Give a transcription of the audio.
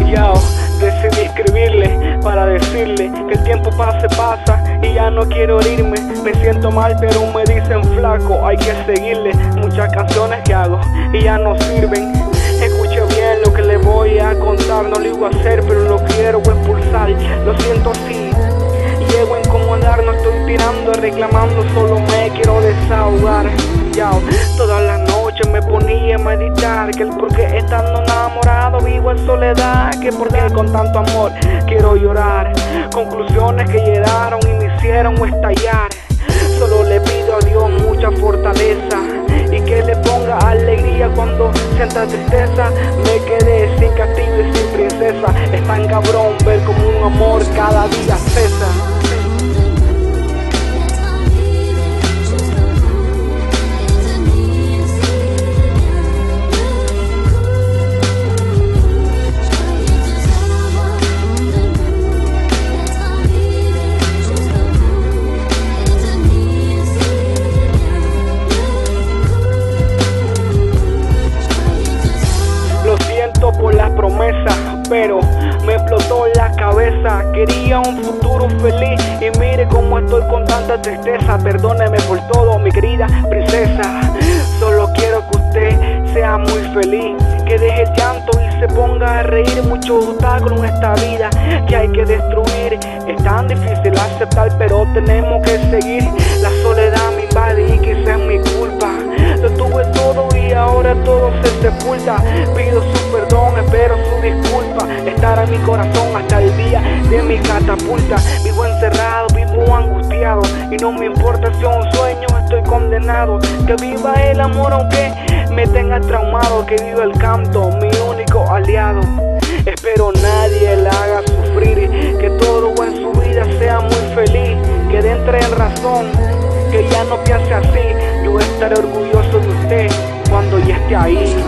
Y yo decidí escribirle para decirle que el tiempo pase, pasa y ya no quiero irme. Me siento mal, pero me dicen flaco, hay que seguirle. Muchas canciones que hago y ya no sirven. Escuche bien lo que le voy a contar, no lo iba a hacer, pero lo quiero expulsar. Lo siento así. Llego a incomodar, no estoy tirando, reclamando, solo me quiero desahogar. Ya, todas las noches me ponía a meditar que el por qué estando vivo en soledad, que por qué con tanto amor quiero llorar. Conclusiones que llegaron y me hicieron estallar. Solo le pido a Dios mucha fortaleza y que le ponga alegría cuando sienta tristeza. Me quedé sin castillo y sin princesa. Es tan cabrón ver como un amor cada día cesa. Pero me explotó la cabeza. Quería un futuro feliz y mire cómo estoy con tanta tristeza. Perdóneme por todo, mi querida princesa. Solo quiero que usted sea muy feliz, que deje el llanto y se ponga a reír. Mucho obstáculos en esta vida que hay que destruir. Es tan difícil aceptar, pero tenemos que seguir. La soledad corazón hasta el día de mi catapulta. Vivo encerrado, vivo angustiado. Y no me importa si es un sueño, estoy condenado. Que viva el amor aunque me tenga traumado. Que viva el canto, mi único aliado. Espero nadie la haga sufrir. Que todo en su vida sea muy feliz. Que entre en razón. Que ya no piense así. Yo estaré orgulloso de usted cuando ya esté ahí.